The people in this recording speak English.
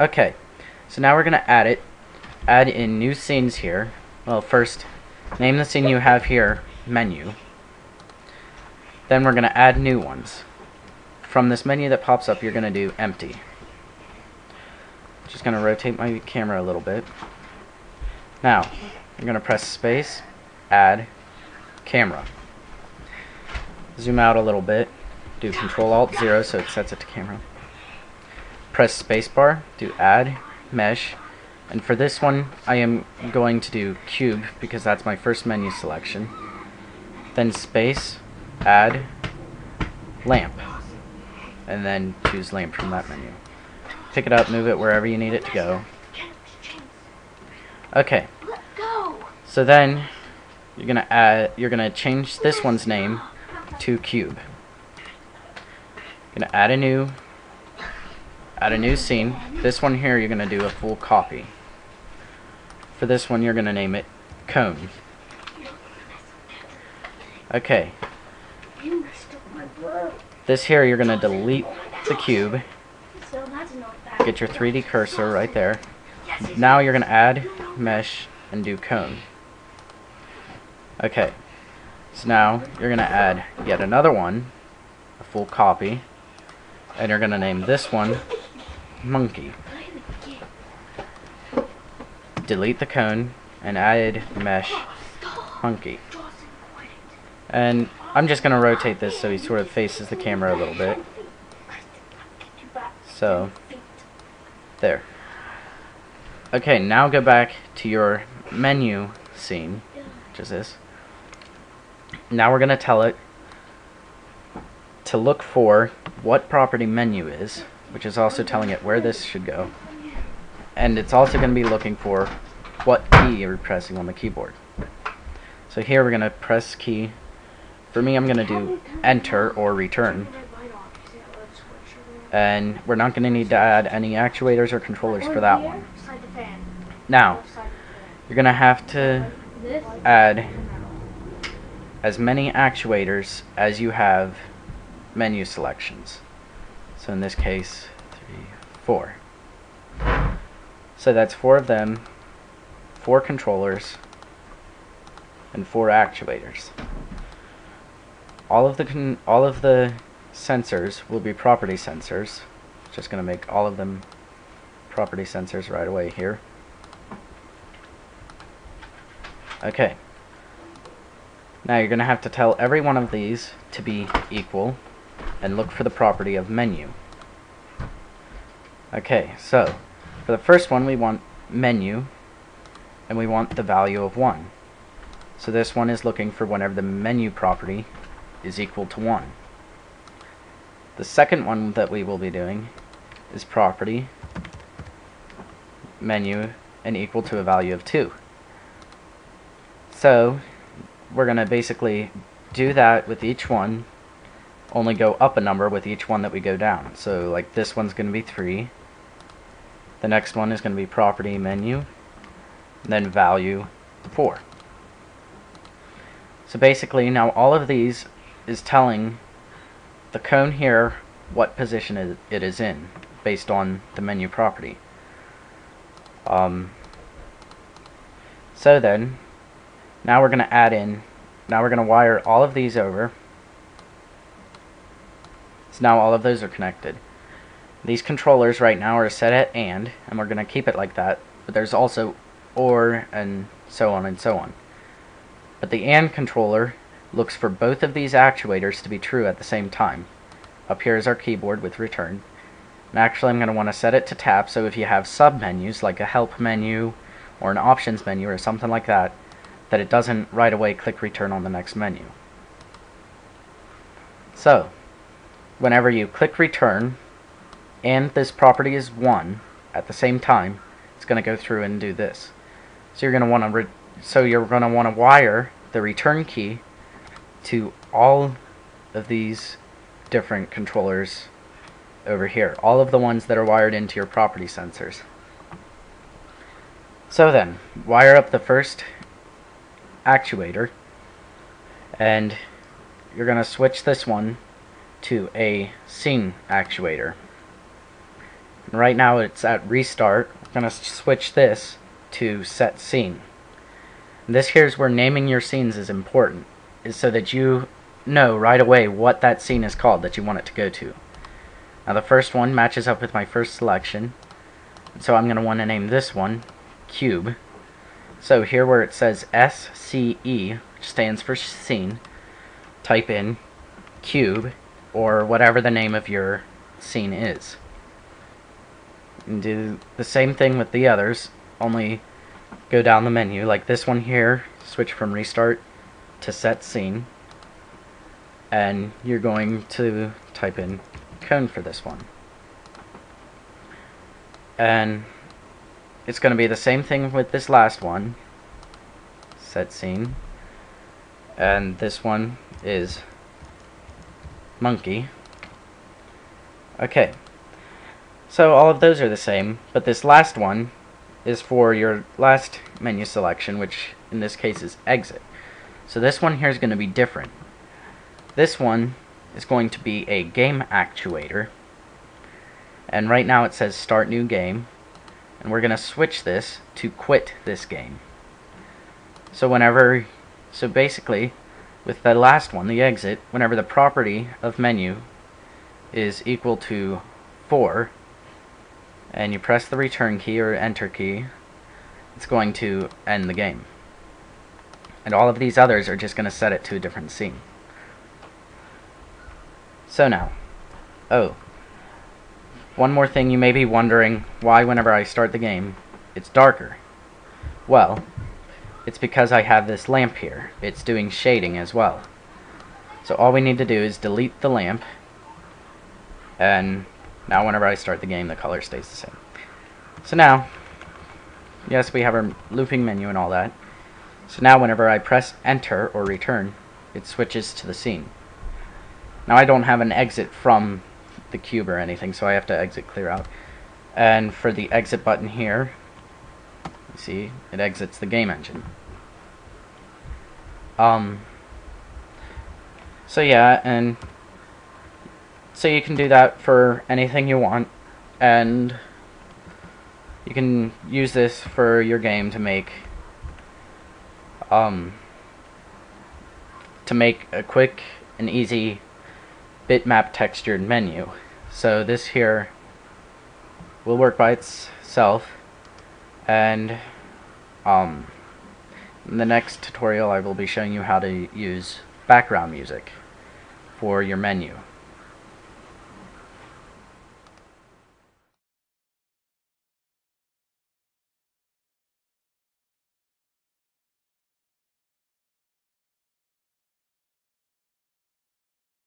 Okay, so now we're going to add it. Add in new scenes here. Well, first, name the scene you have here, menu. Then we're going to add new ones. From this menu that pops up, you're going to do empty. Just going to rotate my camera a little bit. Now, you're going to press space, add, camera. Zoom out a little bit. Do Control Alt 0 so it sets it to camera. Press spacebar, do add, mesh, and for this one I am going to do cube because that's my first menu selection. Then space, add, lamp, and then choose lamp from that menu. Pick it up, move it wherever you need it to go. Okay. So then you're gonna add you're gonna change this one's name to cube. Gonna add a new add a new scene. This one here you're gonna do a full copy. For this one you're gonna name it cone. Okay. This here you're gonna delete the cube. Get your 3D cursor right there. Now you're gonna add mesh and do cone. Okay. So now you're gonna add yet another one, a full copy, and you're gonna name this one monkey. Delete the cone and add mesh monkey. And I'm just gonna rotate this so he sort of faces the camera a little bit. So there. Okay, now go back to your menu scene, which is this. Now we're going to tell it to look for what property menu is, which is also telling it where this should go. And it's also going to be looking for what key you're pressing on the keyboard. So here we're going to press key. For me, I'm going to do enter or return. And we're not going to need to add any actuators or controllers for that one. Now, you're going to have to add as many actuators as you have menu selections. So in this case, three, four. So that's four of them, four controllers, and four actuators. All of the all of the sensors will be property sensors. Just going to make all of them property sensors right away here. Okay. Now you're going to have to tell every one of these to be equal and look for the property of menu. Okay, so for the first one we want menu and we want the value of 1. So this one is looking for whenever the menu property is equal to 1. The second one that we will be doing is property menu and equal to a value of 2. So we're going to basically do that with each one, only go up a number with each one that we go down. So like this one's going to be 3, the next one is going to be property menu, then value 4. So basically now all of these is telling the cone here what position it is in based on the menu property. Um, so then now we're going to add in, now we're going to wire all of these over. Now all of those are connected. These controllers right now are set at AND, and we're going to keep it like that, but there's also OR and so on and so on. But the AND controller looks for both of these actuators to be true at the same time. Up here is our keyboard with return. And actually I'm going to want to set it to tap so if you have sub-menus like a help menu or an options menu or something like that, that it doesn't right away click return on the next menu. So, whenever you click return and this property is 1 at the same time, it's going to go through and do this. So you're going to want to so you're going to want to wire the return key to all of these different controllers over here. All of the ones that are wired into your property sensors. So then, wire up the first actuator and you're going to switch this one to a scene actuator. Right now it's at restart. I'm going to switch this to set scene. This here's where naming your scenes is important, is so that you know right away what that scene is called that you want it to go to. Now the first one matches up with my first selection, so I'm going to want to name this one Cube. So here where it says SCE, which stands for scene, type in Cube, or whatever the name of your scene is. And do the same thing with the others, only go down the menu, like this one here, switch from restart to set scene, and you're going to type in cone for this one. And it's going to be the same thing with this last one, set scene, and this one is monkey. Okay, so all of those are the same, but this last one is for your last menu selection, which in this case is exit. So this one here is going to be different. This one is going to be a game actuator. And right now it says start new game. And we're going to switch this to quit this game. So whenever, so basically, with the last one, the exit, whenever the property of menu is equal to 4, and you press the return key or enter key, it's going to end the game. And all of these others are just going to set it to a different scene. So now, oh, one more thing you may be wondering why whenever I start the game, it's darker. Well, it's because I have this lamp here. It's doing shading as well. So all we need to do is delete the lamp, and now whenever I start the game, the color stays the same. So now, yes, we have our looping menu and all that. So now whenever I press enter or return, it switches to the scene. Now I don't have an exit from the cube or anything, so I have to exit clear out. And for the exit button here, you see, it exits the game engine. Um, so yeah, and so you can do that for anything you want, and you can use this for your game to make um, to make a quick and easy bitmap textured menu. So this here will work by itself and um, in the next tutorial I will be showing you how to use background music for your menu.